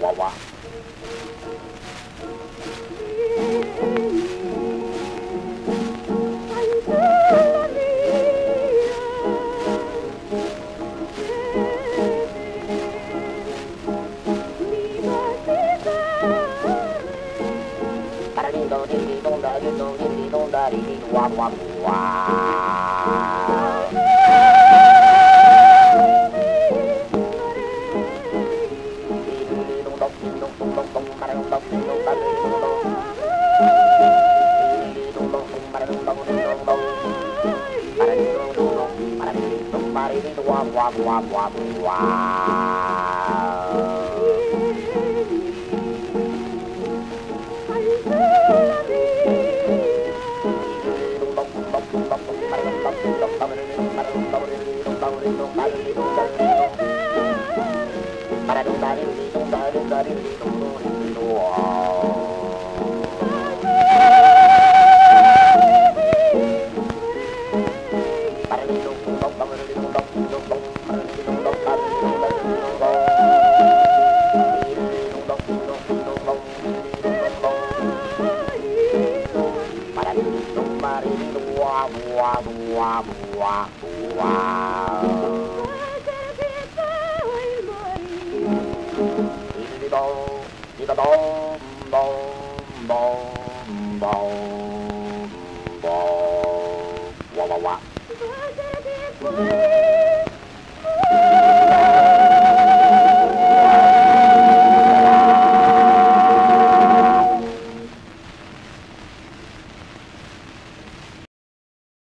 Wah wah wah. Wah wah wah wah Wah wah.